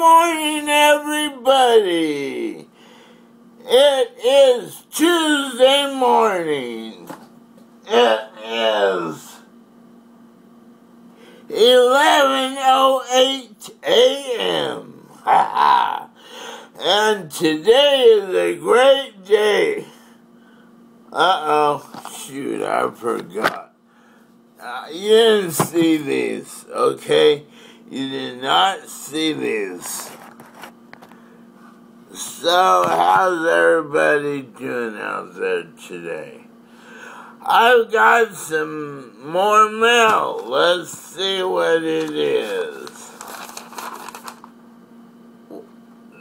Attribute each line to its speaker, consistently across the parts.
Speaker 1: morning, everybody. It is Tuesday morning. It is 11.08 a.m. and today is a great day. Uh-oh. Shoot, I forgot. Uh, you didn't see these, okay? You did not see these. So, how's everybody doing out there today? I've got some more mail. Let's see what it is.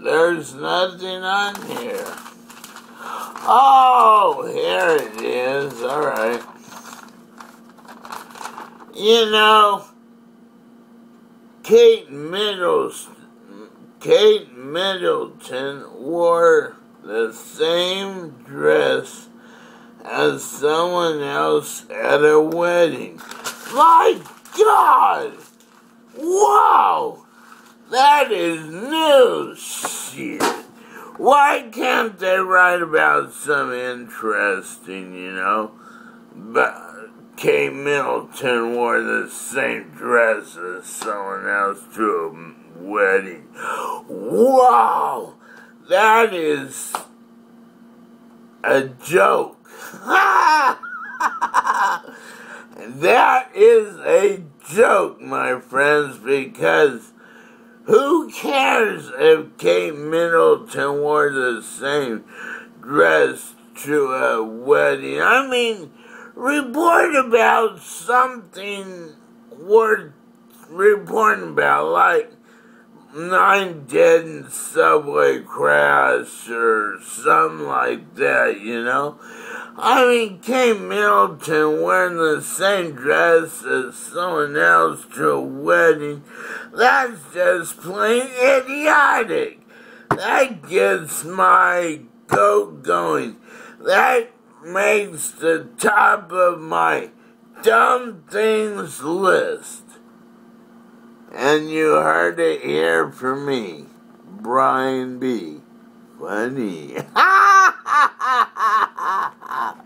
Speaker 1: There's nothing on here. Oh, here it is. All right. You know, Kate Middleton, Kate Middleton wore the same dress as someone else at a wedding. My God! Wow! That is new shit. Why can't they write about some interesting, you know? But Kate Middleton wore the same dress as someone else to a wedding. Wow! That is a joke. that is a joke, my friends, because who cares if Kate Middleton wore the same dress to a wedding? I mean, report about something worth reporting about, like nine dead in subway crash or something like that, you know? I mean, Kate Middleton wearing the same dress as someone else to a wedding, that's just plain idiotic. That gets my goat going. That makes the top of my dumb things list. And you heard it here from me, Brian B. Funny.